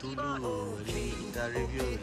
dulu Li interview